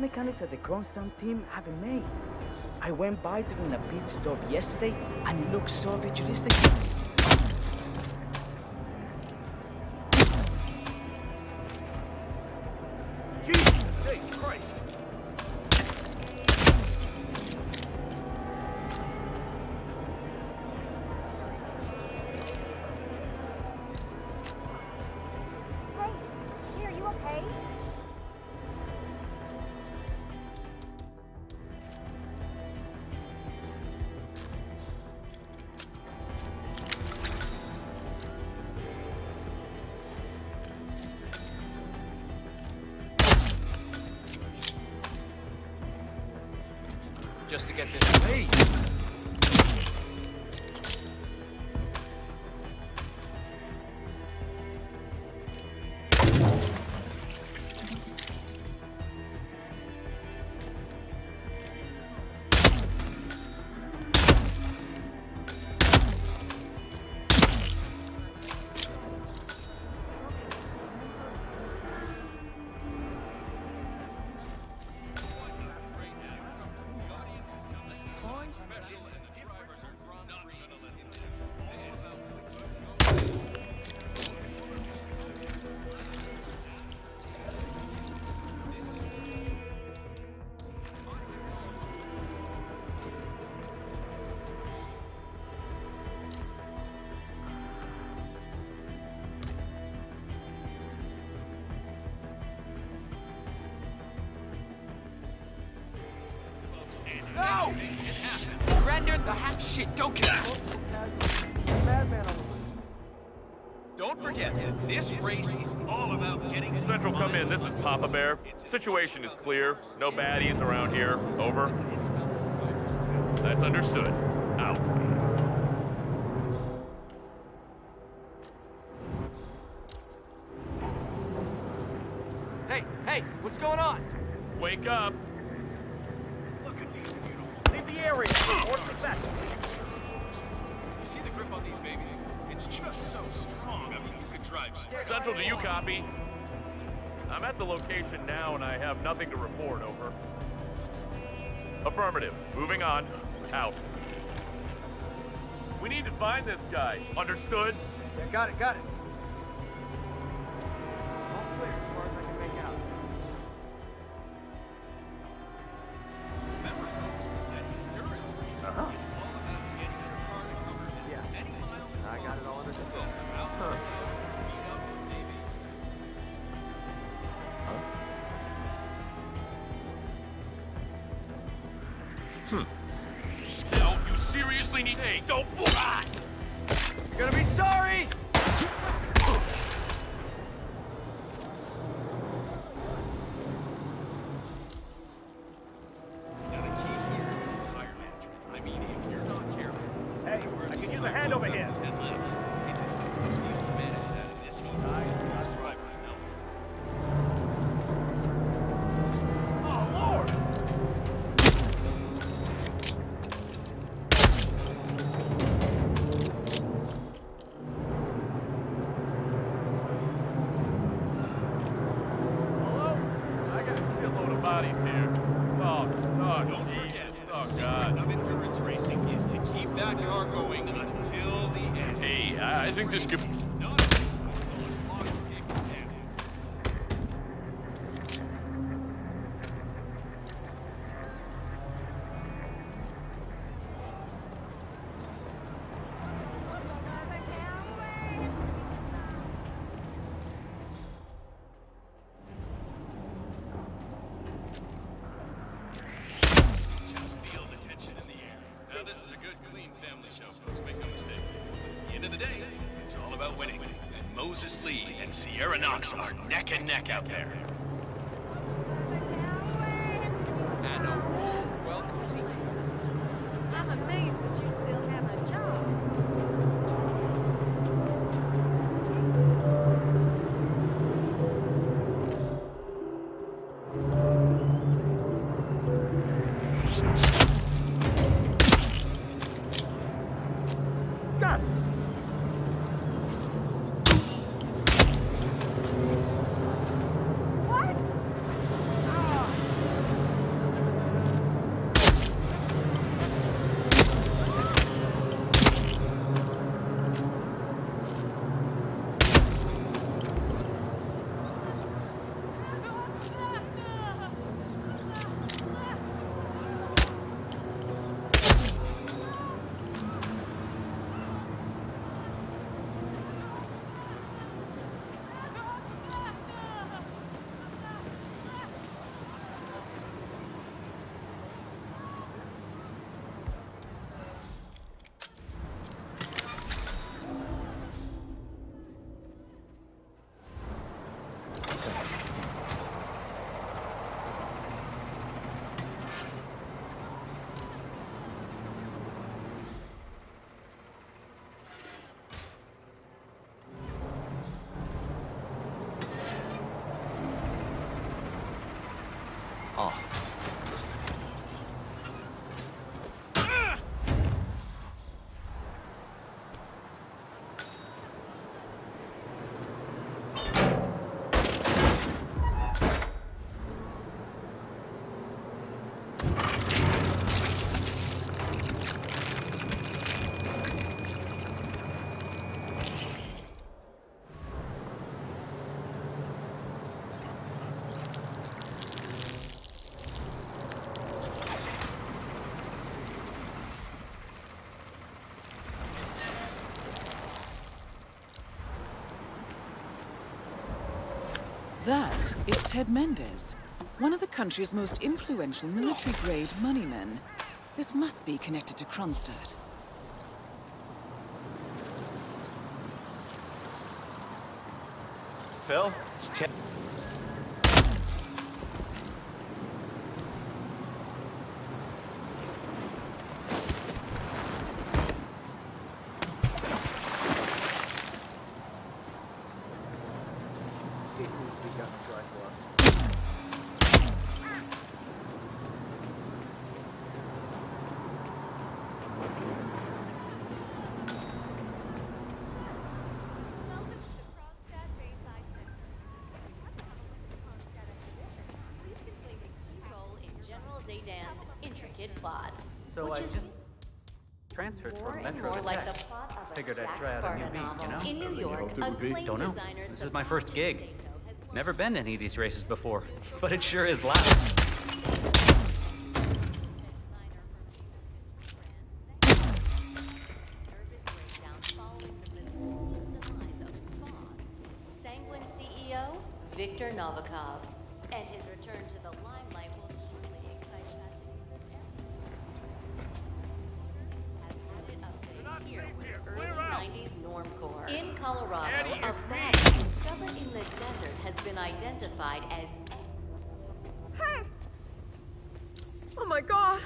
mechanics at the Kronstadt team have made. I went by during a pit stop yesterday and it looks so futuristic. Just to get this. Hey! No! Render the hack shit, don't get Don't forget, this race is all about getting Central, come in. This is Papa Bear. Situation is clear. No baddies around here. Over. That's understood. Area. More success. You see the grip on these babies? It's just so strong. I mean, you could drive straight. Central, do you copy? I'm at the location now and I have nothing to report. Over. Affirmative. Moving on. Out. We need to find this guy. Understood? Yeah, got it, got it. Moses Lee and Sierra Knox are neck and neck out there. That is Ted Mendez, one of the country's most influential military-grade moneymen. This must be connected to Kronstadt. Phil, it's Ted. Zaydan's intricate plot, So which I is just transferred more from Metro more to like Tech. the plot of a Figured I'd try out a new beat, you know? In New York, acclaimed Don't know. This is my first Sebastian gig. Never been to any of these races before, but it sure is loud. Been identified as Hey! Oh my god!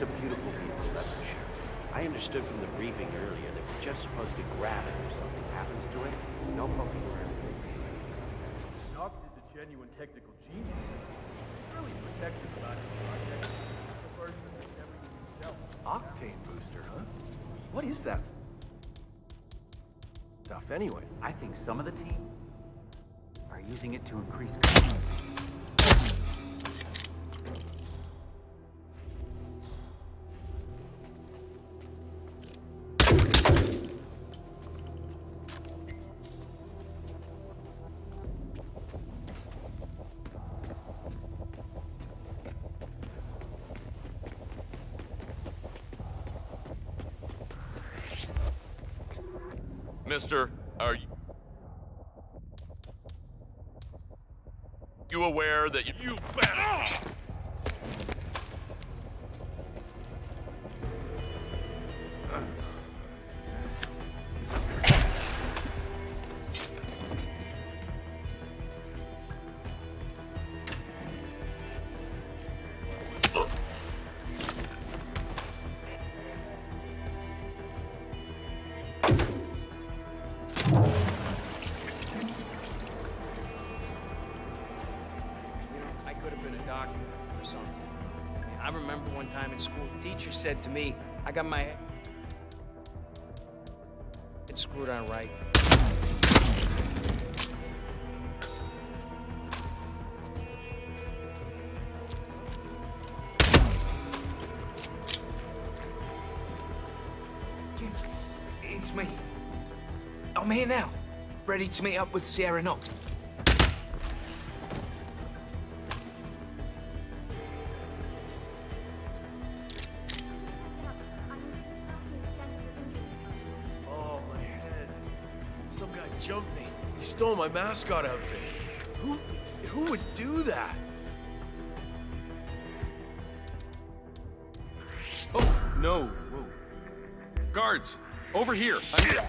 It's a beautiful vehicle, that's for sure. I understood from the briefing earlier that we're just supposed to grab it if something happens to it. No poking around. Knox is a genuine technical genius. He's really protective about his project. The first himself. Octane booster, huh? What is that? Stuff anyway. I think some of the team are using it to increase Mister, are you... Aware that you... You to me, I got my It's screwed on right. It's me. I'm here now, ready to meet up with Sierra Knox. Stole my mascot outfit. Who, who would do that? Oh, no. Whoa. Guards, over here. I'm...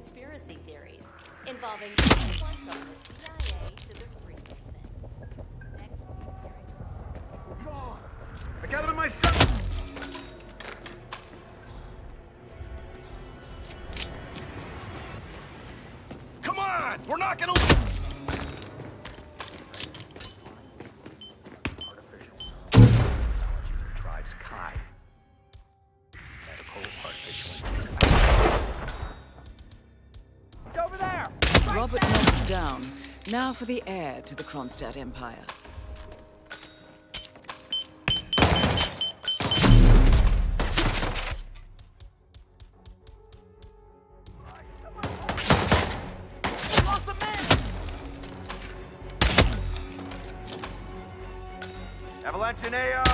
conspiracy theories involving for the heir to the Kronstadt Empire. Avalanche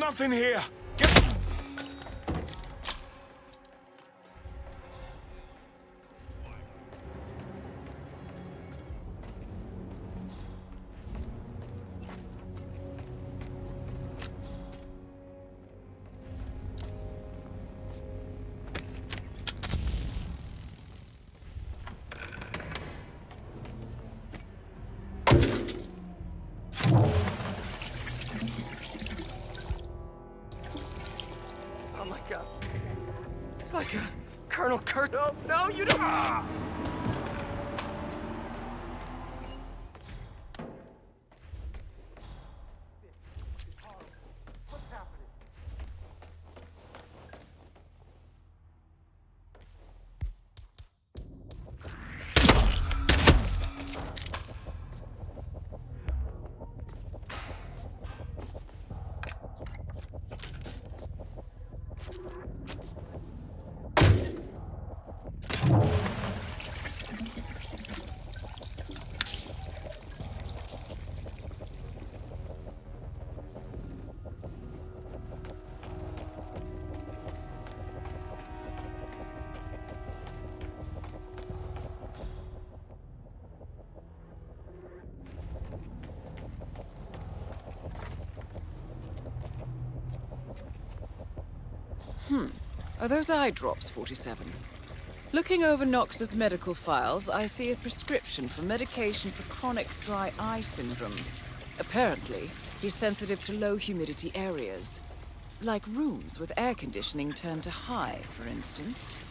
nothing here. Kurt. No, no, you don't. Ah! Are those eye drops, 47? Looking over Knox's medical files, I see a prescription for medication for chronic dry eye syndrome. Apparently, he's sensitive to low humidity areas. Like rooms with air conditioning turned to high, for instance.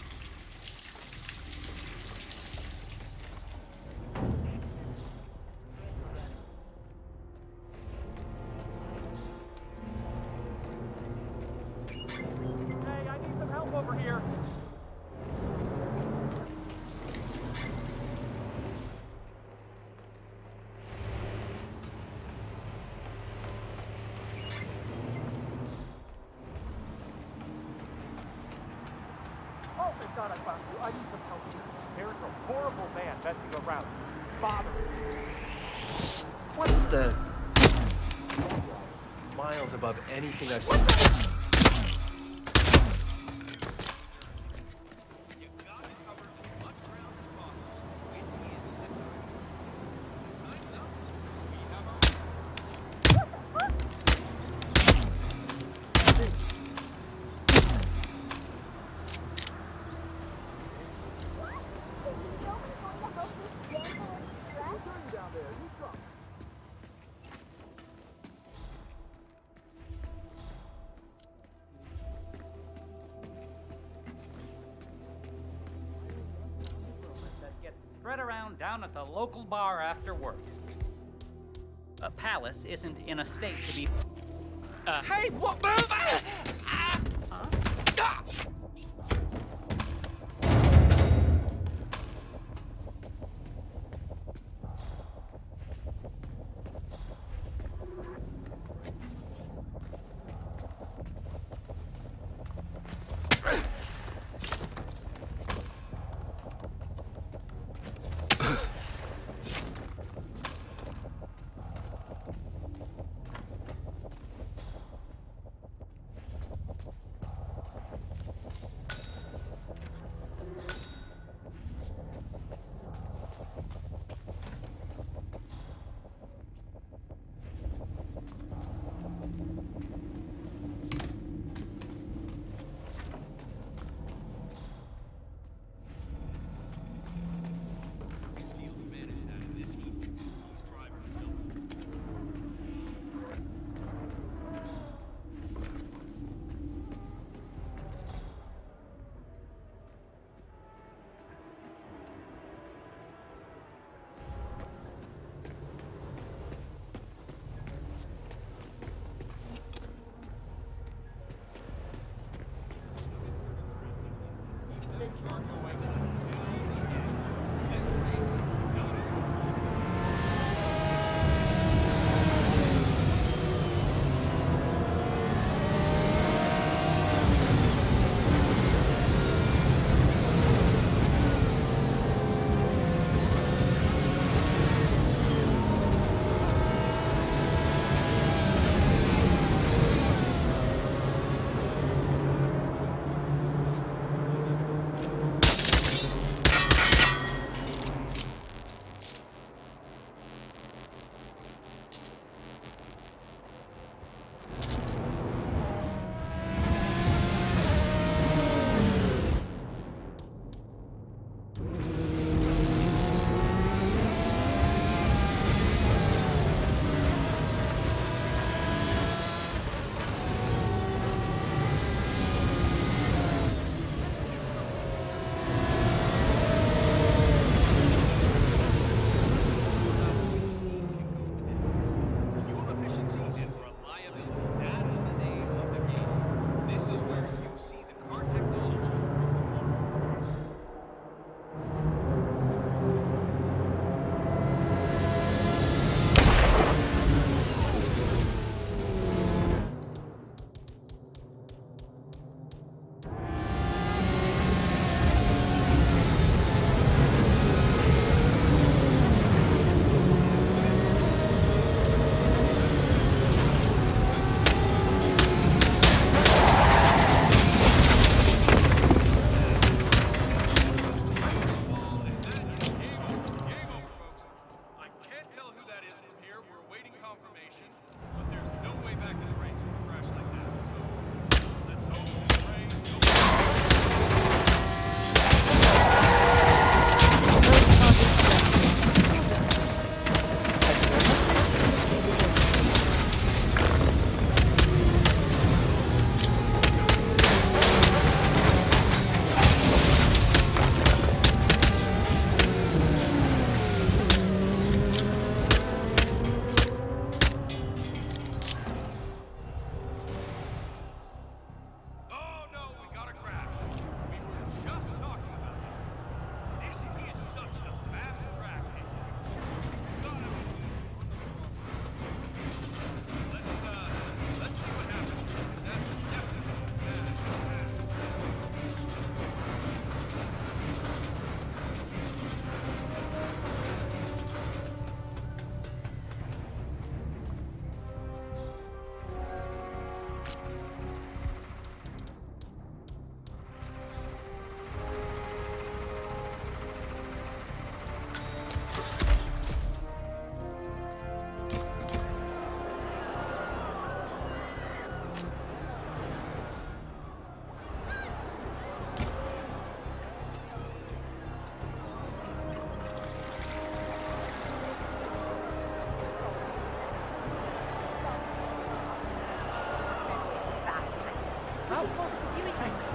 I found you. I need some help here. There's a horrible man messing around. Father. What the? Miles above anything I've seen. Around down at the local bar after work. A palace isn't in a state to be. Uh, Hey, what? Move! Trump.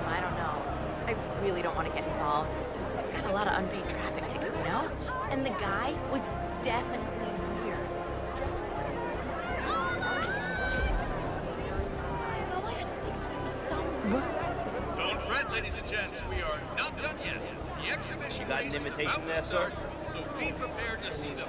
I don't know. I really don't want to get involved. I've got a lot of unpaid traffic tickets, you know? And the guy was definitely Don't fret, ladies and gents. We are not done yet. The exhibition you got an invitation there, sir? So be prepared to see the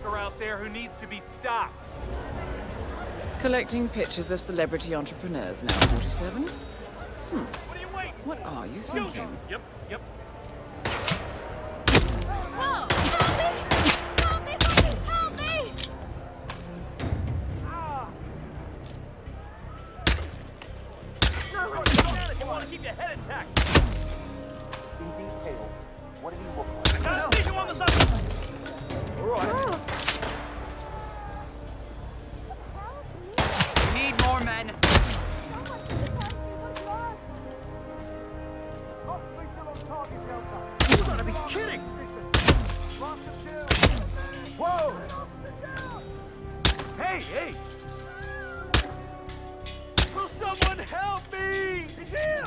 taker out there who needs to be stopped. Collecting pictures of celebrity entrepreneurs now, 47? Hmm. What are you, what are you thinking? Yep, yep. Hey, hey! Will someone help me? Yeah!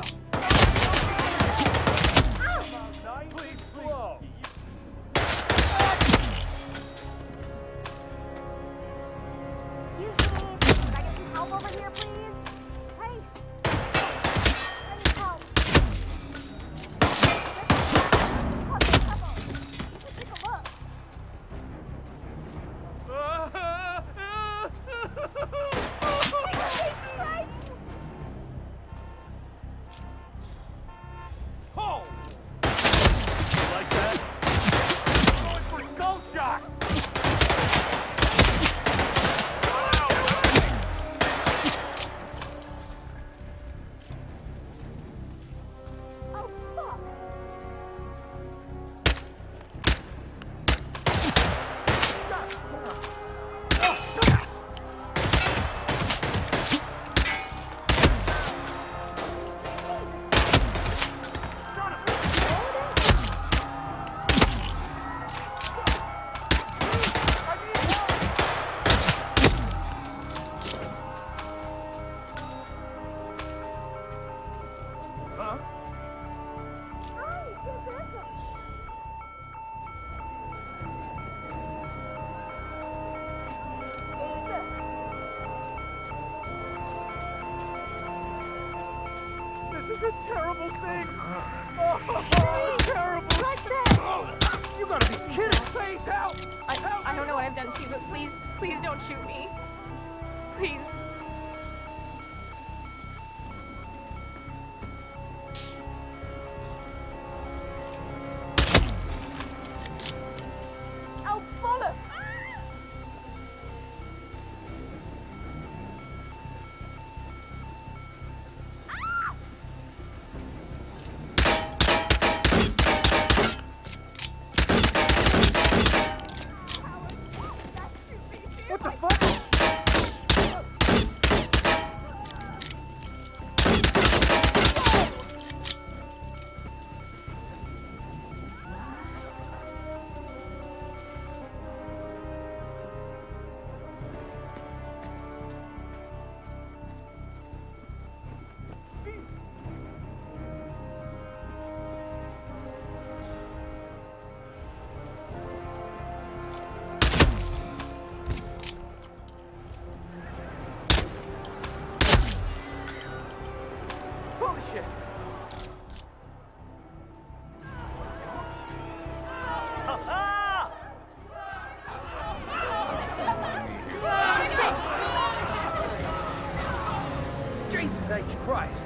Christ.